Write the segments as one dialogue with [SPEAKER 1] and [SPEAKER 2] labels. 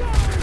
[SPEAKER 1] Go!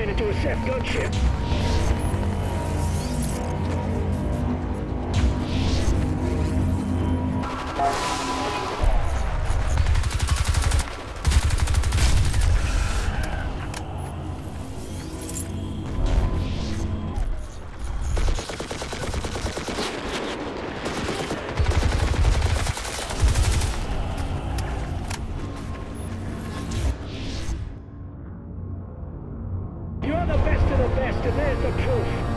[SPEAKER 1] China to a Seth gunship. Thank There's a proof.